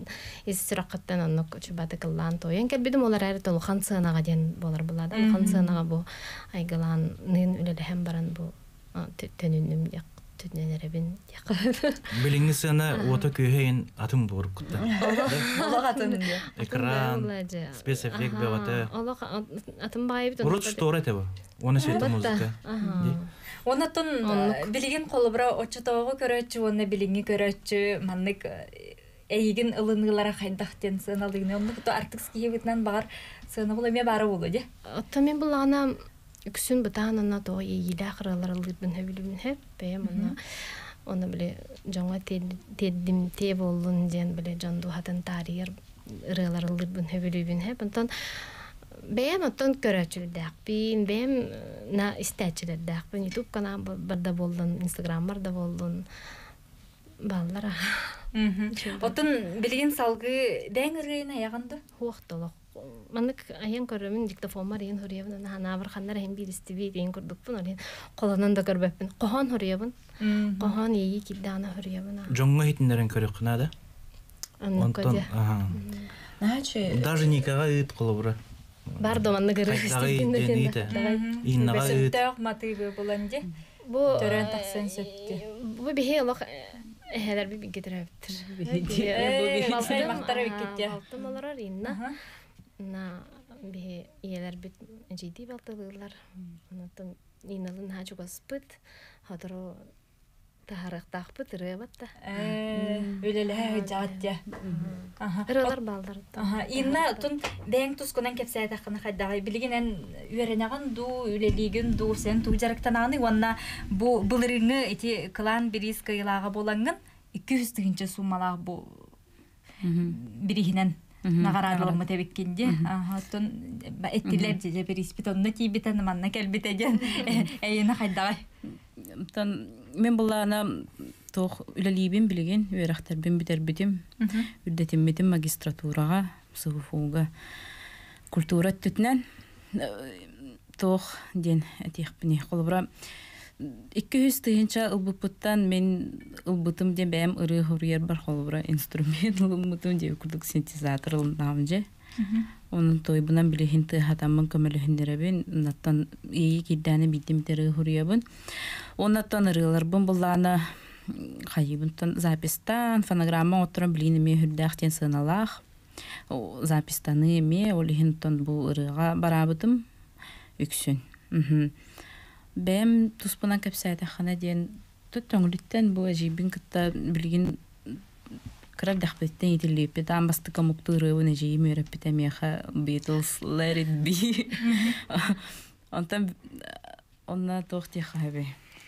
ис сыракаттан аннык чубаты кыллан тоен келбидим олар әрі толу хан сыынага ден болар булады хан сыынага бу айгылан нын үлеле хем баран бу төнүнүм түненеребин Билиңи сына ота көйһейин атым буруп кутта. Экран, спецэффект бевата. олох атын байып Урут штора тебе. Оны сета музыка. Онотун билигин колубра очотоого көрөчү, онна билиңи көрөчү, маннык эйигин ылыныылара хайдахтен сыналыгын. Онны то артыкский битнан бар сына бул эме бары болу, же? Отто мен бұл ана үксүн бытаанына то ийилэ кыралар ылырбын хөбүлүбүн хэп бэм оны биле жоңа теддим те болдун ден биле жонду хатын тарыйыр ырылар ылырбын хөбүлүбүн хэп онтон бэм оттон көрөчүлдäкпин бэм на истәчилердäкпин ютуб канал барда болдун инстаграм барда болдун. Баллара Отун билигин салгы бәң ырыйын аяганды. хуохтолок манык аян көрөмүн диктофон бар ен хуриябын хана бар хандар хем биристи би ен курдукпун олен колонон да көрбөппүн кохон хуриябын кохон ийи киддана хуриябын Жоңго хитинерен көрөк кына да. анны Онтон, көдө ага. Наче Даже никага ыт колобра. бар доманны кыры Кайдагы иден ите. Иннага ыт. Бесөттөк матыбы булан, же? бу Төрөн таксын сөттү. бу бихе олох эхелер би бигетерептир Э, малтай мактара биккетте. алтым олорор инна на бихе иелер бит жиди балтылыылар онотон иналын хажугаспыт хоторо тахарыктаахпыт ырыабатта Үлеле жаатя. Аха. ырылар балдар Аха, инна тун бәң тускунан кепсә тахны хаддагы билгенен үеренаган ду үлелиген ду сен ту жарыктананы ванна бу былырыңы эти клан бириска илага боланган 200 тыгынча суммалар бу бирихинен нагарадылымы тебеккенде аха тун эттилер же бир испитонна тийбитен манна келбитеген эйина хайдагы Тан мен булана тох үлелибин билеген үерахтербин битербитим. Үрдетиммитим магистратурага, СУФУга культура түтнен тох ден этихпини колбра 200 тыгынча ылбыппыттан мен ылбытым ден бәм ыры хурьер бар холбра инструмент ылбытым ден курдук синтезатор ылнам же. Toybundan bile hinti hatamın kömeli hindirabin, nattan iyi kiddani bitim tere huriyabın. Onattan ırılar bun bullana хайыбынтан запистан фонограмма отыра билин ме хүрдәхтен сыналах запистаны ме олихинтон бу ырыга барабытым үксүн. Бәм туспунан кепсайта хана ден төттөңлүттен бу ажибин кытта билгин крак дахпеттен итилиппе там бастыка муктырыбын ажи мөрөппете меха Beatles Let It Be. онтан онна тохти хабе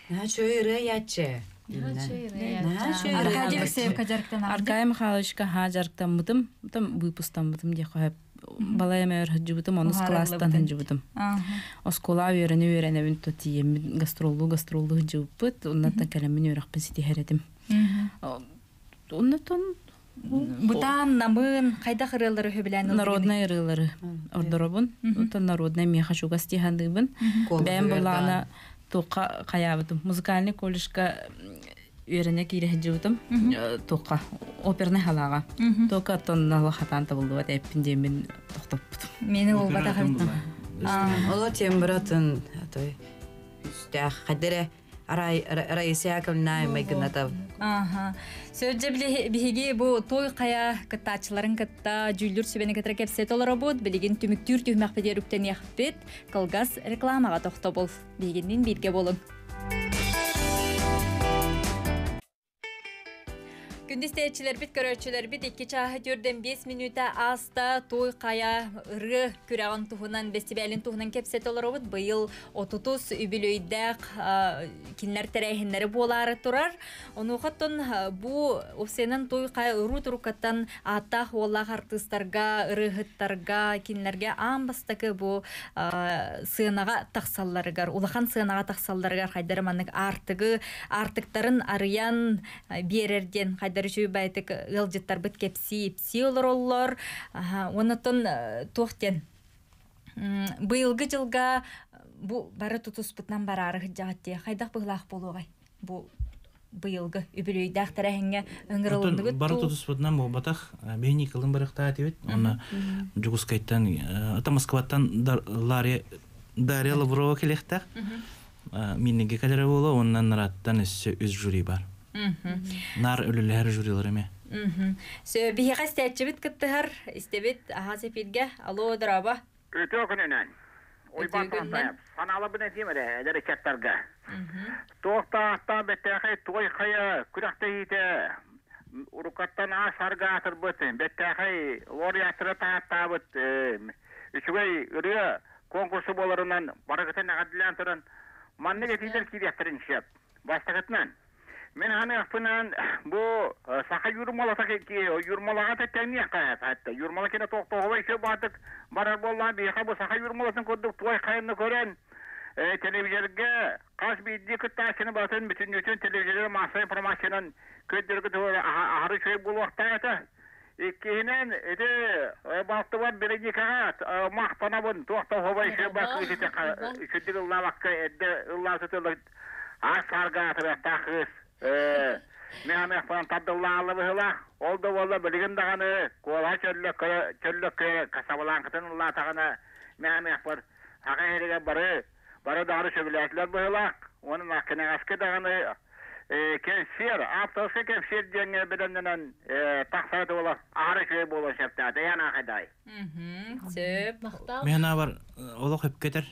наче ыры яче Аркадий Алексеевка жарыктан Аркай Михайловичка ха жарктан мытым, там выпустан мытым хап. Балая мөр хаджыбытым, онус класстан хаджыбытым. Оскола үйрәне үйрәне бин то тием гастролу гастролу хаджыбыт, оннан кәләмен өрәк бен сити хәредим. Оннан Бутан намын кайда хырылары хөбүлән народная рылары ордоробун, онтан народная меха. Бәм булана тоқа каябытым. Музыкальный колледжка үйрәне кире хаджыбытым. Тоқа оперный халага. Тоқа тонналы хатан табылды бат әппин мен тоқтаппытым. Мени ул батага Ола тем баратын той стях хадере арай Раиса Яковлевна майгната Аха. Сөҗе биле биһиги бу той кая кытачыларын кытта жүлдүр сүбене кетер кепсе толары бут билеген түмүктүр түмәк бедерүктен яхпет кылгас рекламага тохтобол бигендин бирге болун. Күндістейчілер бит көрөчілер бит 2 чаһы жүрден 5 минута аста той кая ыры күрәгән туһунан фестивален туһунан кепсет олоробут быйыл 30 үбүлөйдәк кинләр тәрәһеннәре булары турар. Оны хаттан бу осенен той кая ыру турукаттан ата холлах артистларга, ырыгыттарга, кинләргә амбастакы бу сыынага таксалларыгар, улахан сыынага таксалларыгар хайдарманнык артыгы, артыктарын арыян берерден хайдар жүй байтык ылжыттар бит кепси, пси олар олар. Онытын туохтен быйылгы жылга бу бары тутуспутнан барары жаатте хайдах быйлах болугай. Бу быйылгы үбүлөйдах тарахыңа ыңгырылындыгы Бары тутуспутнан батах бейни кылын барыкта тибет. Оны Жугускайттан ата Москваттан Лария Дарья Лаврова келехтах. минниге кадере боло оннан нараттан өссө үз жюри бар. Нар өлүлөр жюрилар эме Мгм. Сө биһига стәчебит кыттыһар, истебит аха сепирге. Алло, драба. Өтө күнүнөн. Ойбан Өтө күнүнөн. тантайып. Саналы біне деймеде, әдері чаттарға. Тоқта атта беттәхай той қая күрәқті ете. Урукаттан а сарға атыр бұт. Беттәхай лор ятыры таатта бұт. Үшігай үрі конкурсы боларынан барағытын ағадылан тұрын. Манны кетейдер кирияқтырын Бастағытынан. Мен аны ақпынан бұл сақа юрмалата юрмалаға тәттәңні қаятты. Юрмала кені тоқтауға еще бардық. Барар болған бейқа бұл сақа юрмаласын көрдік. Туай қайынны көрен. Телевизорге қас бейді күтташыны батын бүтін өтін телевизорге маса информацияның көддергі туай ары шөй бұл уақытта еді. Иккенен эти балты бар берегикага мактанабын тоқтауға еще бак үшүндүк ыллабакка эдде ылласытылы асарга атыра тахыс мен фан таддыллаалы быһыла ол да болла билигин даганы кола чөллөк чөллөк касабалан кытын тагана мен бар ага эреге бары бары дары шөбүләтләр быһыла оны маккene аскы даганы кемсер автосы кемсер жеңе беленден таксаты бола ары шөй бола. Сөп. Мактал. мена бар олох хеп кетер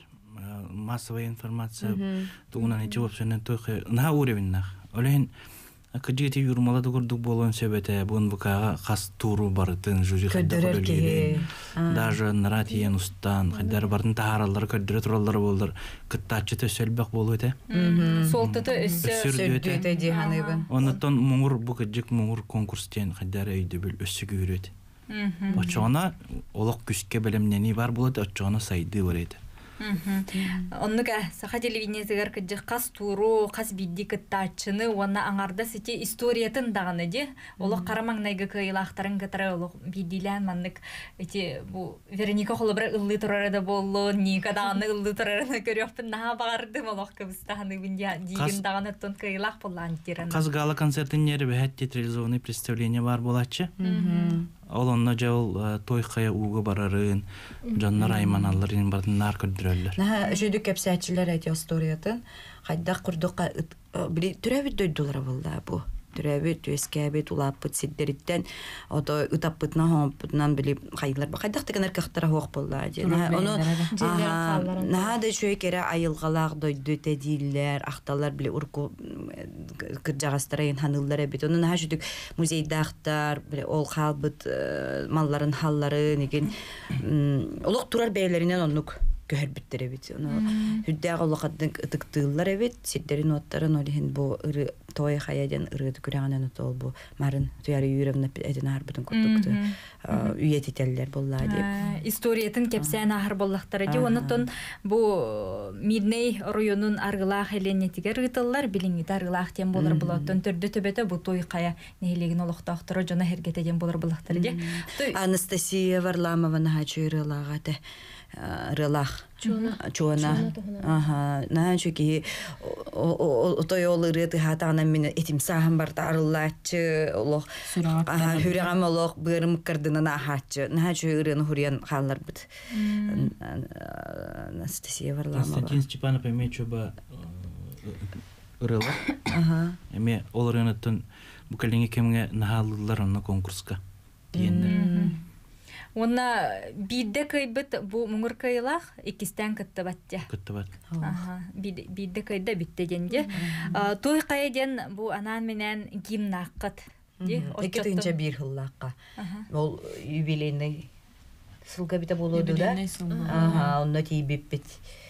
массовая информация той на уровеннах олен кыжыгити юрмалады курдук болон себете бун букага кас туру Көддөрөр киһи. даже нара тиен устан хайдар бардын тааралар көддөрө тураллар болдур кыттачы төсөлбөк болу эте Солтыты өссө. Өссөр дүйөте Сөйдүйтэ диханыбын. онотон муңур бу кыжык муңур конкурс тен хайдар өйдө бил өссүгү үрөт Мгм. очоона олок күскө белемнени бар болот очоона сайды бар эте Оннуга саха телевидениесигер кыджык кас туру, кас бидди кыттаачыны, уонна аңарда сити историятын даганы ди. Олох карамаңнайгы кыйлахтарын кытары олох биддилен маннык эти бу Вероника холобра ыллы турарада боллу, Ника даганы ыллы турарана көрөппүн наха багардым олох кыбыстаханы бинди дигин даганы тон кыйлах боллан тирен. каз гала концертин нери бэхет театрализованный представление бар болачы ол онно жол той кая угу барарын жоннор айманаларын бардын нар көрдүрөллөр Наха жөдүк кепсәтчилер әйти историятын. Хайда курдукка били түрәбит дойдулар булда бу. Түрәбит төскәбит улаппыт сиддериттен ото ытаппытна хоппытнан били хайылар. Хайдак тегенер кахтара хок булда. Наха ону аха наха да шөй кере айылгалак дойду тедиллер, ахталар били урку кыржагастарайын ханыллар бит. Ону наха жөдүк музейдактар, били ол халбыт малларын халларын еген олок турар бәйләринен оннук көһөрбүттер эбит. Ону хүддәг олокадын ытыктыыллар эбит. Сиддерин оттарын олиһин бу ыры той хаяден ыры күрәгәнен отол бу марын туяр юревна эден арбытын курдукту. Үйетителлер болла дип. Э, Историятын кепсән ахыр боллақтары ди. Онытон бу Мидней районун аргылах эленетигер рытыллар билиңит аргылах тем болар булаттан төрдө төбөтө бу той кая нехилеген олохтактыры жона хергетеден болар булактары ди. Той Анастасия Варламова на чуйрылагате рылах. Чуна. Чуна. Ага, на чуки той ол ырыты хатана мен этим сахан бар тарыллачы олох. Ага, хүрәгәм олох бырым кырдына на хатчы. На чуй ырын хурьян халлар бит. Анастасия Варламова. константин степанов эме чоба ырыла Ага. эме ол районуттан букалеңе кемге нахалылар онно конкурска диендер Онна бидде кыйбыт бу муңур кыйлах икистен кытты баття. кыттыбат бид- бидде кыйда битте денде. А, Той кайден бу анан менен гимнаккыт. Эки тыйынча бир хыллакка. Ол юбилейный сылга бите болуду да. Ага, онна тийбип бит. Икки тыйынча кигеду. Эхат икки тыйынча бирге де мен. тыйынча бирге. Ага, икки тыйынча бирге бит аха.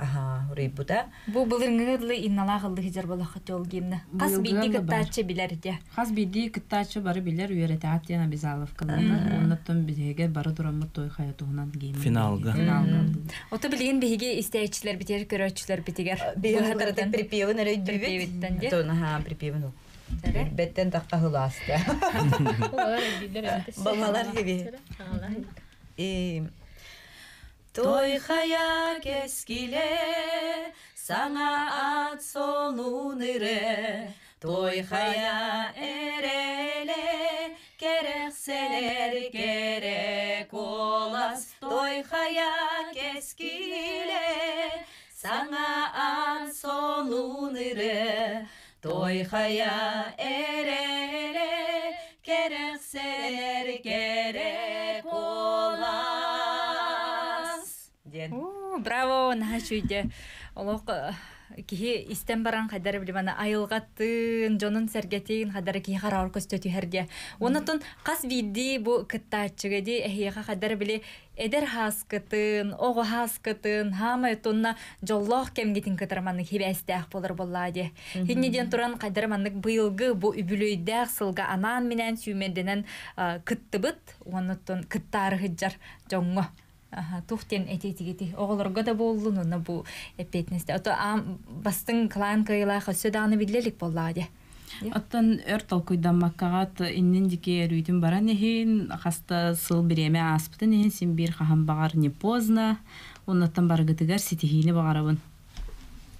Ага, урый бута. Бу былырыңырлы иннала кылды хижар болаха жол гимне. Кас Быйылгы бидди да бар. кыттачы билер ди. Хас биди кыттачы бары билер үйрете аттен обязалов кылады. Оннаттан бизеге бары дураммыт той хая тугунан гейм. Финалга. Финалга. Ото билген биһиге истәчләр битер көрөчләр битигер. Бейон харата припевын эрей дүйбит. Припевиттен де. Тон, ага, припевын ол. Сәрі? Беттен таққа хыласта. Балалар gibi. Ee, Той хая кескиле, саңа ат солун ире, той хая эреле, керекселер керек олас, той хая кескиле, саңа ат солун ире, той хая эреле, керекселер керек браво, наха чуйде. Олох кихи истен баран хадар билимана айылгаттын, жонун сергетин хадар кихи харар көстөтү херге. Онотун кас видди бу кыттаачыгеди эхига хадар били эдер хаскытын, ого хаскытын, хама тунна жоллох кемгитин кытарманны хибестях болар боллади. Хиннеден туран хадар маннык быйылгы бу үбүлөйдәк сылга анан менен сүйменденен кыттыбыт, онотун кыттары хыджар жоңго. Тухтен этетигити оголорго да боллун уна бу эпетнесте. Ото ам бастын клан кайла хөсөданы биллелик боллади. Оттан өр толкуйдан маккагат иннен дике рүйдүн баран эхин хаста сыл биреме аспытын эхин син бир хахан багар не поздно оннаттан баргытыгар ситихини багарабын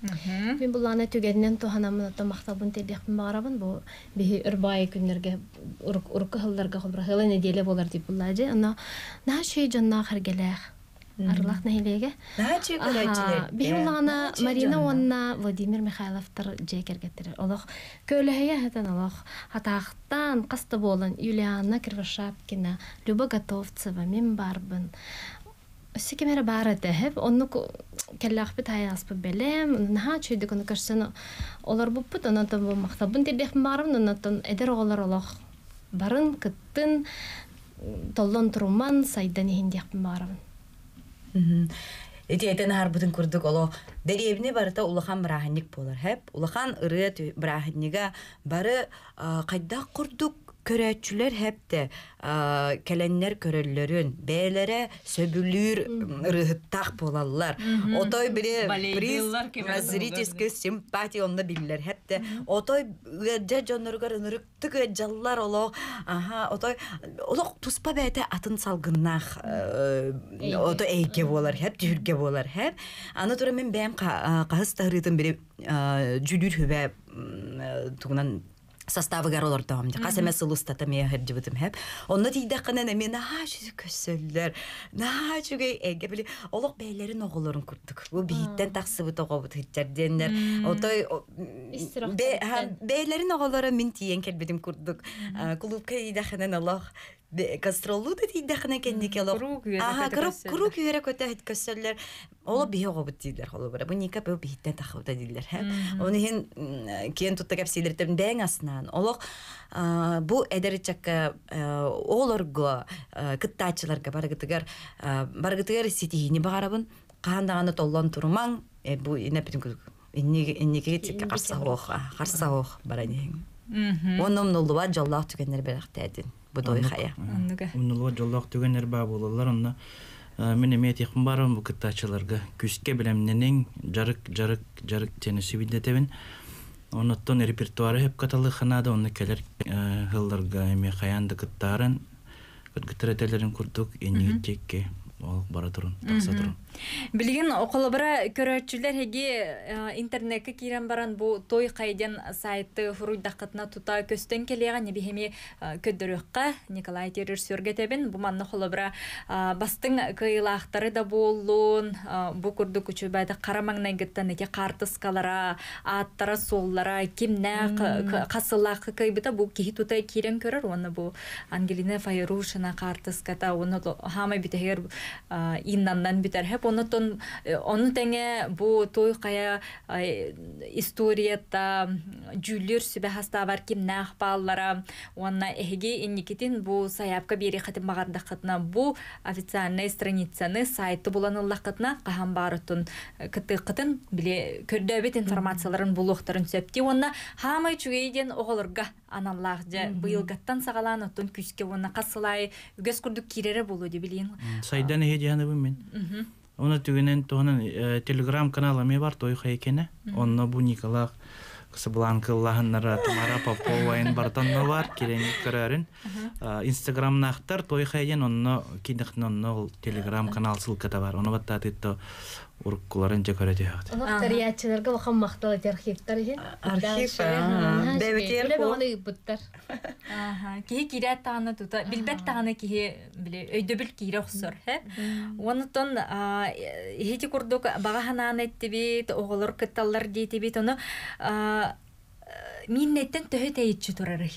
Мен буланы түгәннән туханамын ата мактабын телехмин барабын бу бихи үрбай күннәргә урык урык хылларга хобра хылы неделе болар дип булады. Ана на шей жанна харгеләх. Арлах күрәчләр. бихи буланы Марина онна Владимир Михайловтар жекергә тирер. Олох көйләһә хәтән олох хатахтан касты болын Юлиана Кривошапкина, Люба Готовцева мен барбын. Өсі кемері бары дәһіп, оны кәлләқ бит аяспы белем, наха чөйді күні көрсін олар бұппыт, онатын бұл мақтабын дердекпін барым, онатын әдер оғалар олақ барын, кыттын, толлон тұруман, сайдан ехін декпін барым. Эти этен харбытын курдук оло деревне барыта улахан браханник болар хеп улахан ыры браханнига бары а, кайда курдук көрәтчүләр хәпте кәләннәр көрәлләрен бәйләре сөбүлүр рыһыттак болалар отой бире Балейдылар приз кебе зрительский симпатия онны билләр хәпте отой гәҗә җоннарга нырыктык җаллар оло аха отой олок туспа бәйте атын салгыннах ото эйке болар хәп түргә болар хәп аны тура мен бәм кахыс тагырытын бире жүлүр хүбә тугунан составы гаролар там ди кас эмес улустата мен хердибитим хеп онно тийде кана неме наха жүзү көссөллөр наха жүгө эге били олок бейлерин оголорун курдук бу бииттен таксыбыт огобут хитчарденнер отой о- Истирахтан бе- ха, биттен. бейлерин оголору мен тиен келбедим курдук А, клубка идаханан олох кастролу да олох Куру күйөрө Ага, куру күйөрө көтө хит көссөллөр оло бие огобут дилер холо бара. Бу ника бу бииттен тахыбыта дилер хэ? Оны хин м, киен тутта кеп сидиртем дэң аснан. Олох а, бу эдеричакка олорго кыттаачыларга баргытыгар а, баргытыгар ситихини багарабын каандаганы толлон турмаң э, бу инепитин иннеге тикке карса ох карса ох баранең оном нулуа жоллах түгеннер берактедин бу дой хая Оннуга. Уннулуа жоллақ түгенер ба болалар, онна мен эме тиқым барым бу кыттачыларга күскө билемненең жарык жарык жарык тени сибидетебин. Оннотон репертуары хеп каталы ханада онны келер хылларга эме хаянды кыттарын кыттыретелерин курдук энигитекке ол бара турун, такса турун. Билген околобара көрөчүлөр хеги э, интернетке кирен баран бу той кайден сайты хуруйдакытына тута көстөн келеген не бихеми көдөрөкка Николай Террорсөргө тебин бу манны холобара э, бастың кыйлактары да боллун э, бу курду күчү байда карамаңнан гыттан эки картыскалара аттара соллара кимнэ касылак кыйбыта бу кихи тута кирен көрөр. Оны бу Ангелина Файрушина картыската оны хама битегер иннандан битер хеп онутон оны теңе бу той кая э, историята жүллер сүбе хастабар кимнах баллара онна эһиги инникитин бу саяпка бери хатым багардакытна бу официальный страницаны сайты буланыллакытна кахан барытын кытыкытын биле көрдөбүт информацияларын булуктарын сөпти онна хамай чугейден оголорга аналлах же быйылгаттан сагалан оттон күскө онна касылай үгөс курдук кирере болу деп билин Сайдан эһе дианы мен. Оны түгенен тоһунан телеграм каналы ме бар той хайкене. Онно бу Николай Касабланкаллаһыннара Тамара Попова бартанны бар кирен көрөрүн. Инстаграмнахтар той хайден онно кинехн онно ол телеграм канал ссылката бар. Оны батта тетто уруккуларын же көрөтө хат. Оны тарьячыларга бахан мактал архивтар ген. Архив, а, бәбетер ко. Оны буттар. Аха, киһи киирэ тааны тута, билбет тааны киһи биле өйдөбүл киирэ охсор, хэ? Онутон хити курдук багаһанаан эттибит, оголор кытталлар дийтибит, оны а, миннеттен төһө тэйитчи турарый.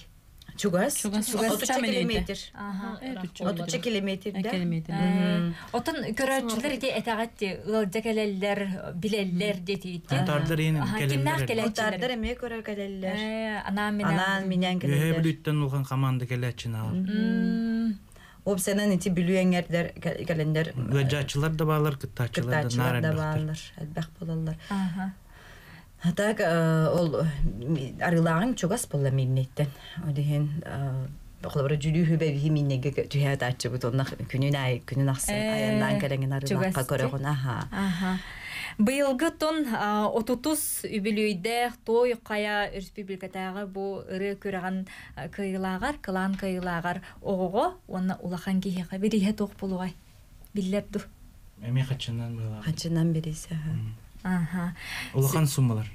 Чугас? Чугас. Чугас. Отуча Отуча милиметр. километр. Аха. Отуча километр, да? Километр. Э, Отон көрөчүлөр ити этагатти ылжа келеллер, билеллер детиитти. Тартар ен Аха, кимнах келелер. Отардар келечилер. эме көрөр келелер. Э, Анан менен. Анан минен Үһө келелер. бүлүттен улган команда келечин ал. М, Об сенен ити билүеңердер келендер. Гыджачылар да балар, кыттачылар да Кытачылар да нар баалар, әлбәк болалар. Аха. Так, ол арылагын чугас болла миннеттен. Одиһен Бохлабра жүлүһү бе би миннеге түһә тачы бут оннах күнүн ай күнүн ахсын Э, аяндан келенген арылакка чугас, көрөгөн аха. Аха. Быйылгы тон а, отутус үбүлүйдэ той кая республикатагы бу ыры көрөгөн кыйлагар, кылан кыйлагар ого, онна улахан кихе бирихе тох булугай. Биллерду. Эми качандан была. Хачынан берисе. Аха. Улахан суммалар.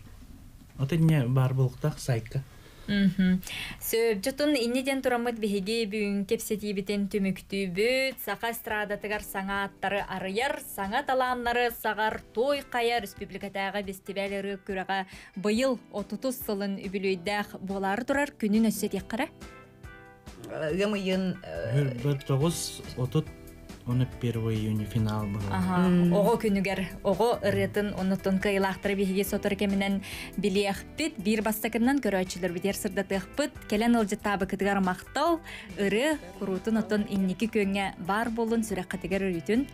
Отыне бар булуктак сайка. Мгм. Сөбжүтун инниден турамыт биһиги бүгүн кепсетибитен түмүктүүбүт, сака эстрадатыгар саңа аттары арыяр, саңа талааннары сагар той кая республикатагы фестиваль күрәгә быйыл 30 сылын үбүлүйдәх болары турар күнүн өссөтек кара. Гымыйын Бир тогуз отут оны 1 июня финал была. Аха, ого күнүгер, ого ырытын онутун кыйлактыры биһиги сотор кеминен билиэхпит, бир бастакынан көрөөчүлөр бидер сырдатыхпыт, келен ылжытабы кытыгар мактал, ыры курутун отун инники көңө бар болун сүрөккатыгар үрүтүн